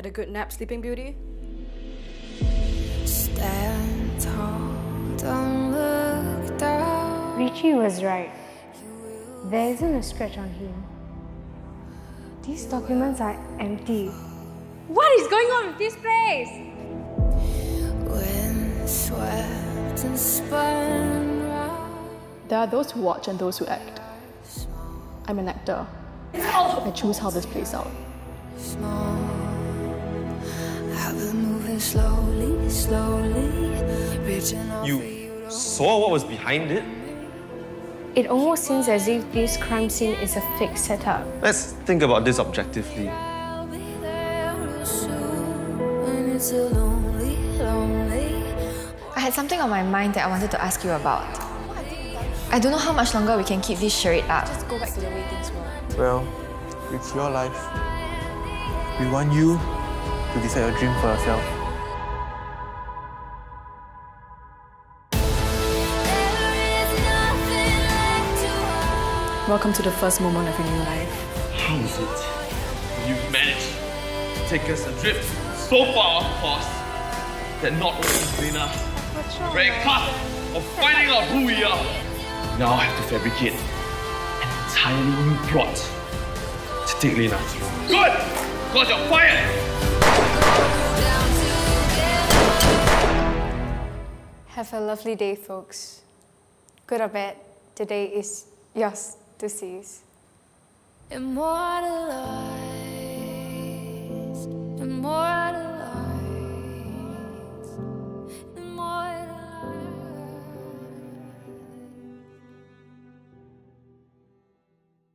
Had a good nap, Sleeping Beauty? Stand tall, don't look down. Ritchie was right. There isn't a scratch on him. These documents are empty. What is going on with this place? Wind swept and spun. There are those who watch and those who act. I'm an actor. I choose how this plays out. Slowly, slowly, reaching out for You you. saw what was behind it? It almost seems as if this crime scene is a fake setup. Let's think about this objectively. I'll be there real soon when it's a lonely, lonely. I had something on my mind that I wanted to ask you about. I don't know how much longer we can keep this charade up. Let's go back to the way things were. Well, it's your life. We want you to decide your dream for yourself. Welcome to the first moment of your new life. How is it you've managed to take us adrift so far off course that not only is Lena very cusp of finding out who we are, now I have to fabricate an entirely new plot to take Lena through. Good! Because you're fired! Have a lovely day, folks. Good or bad, today is yours seize. Immortalized, immortalized.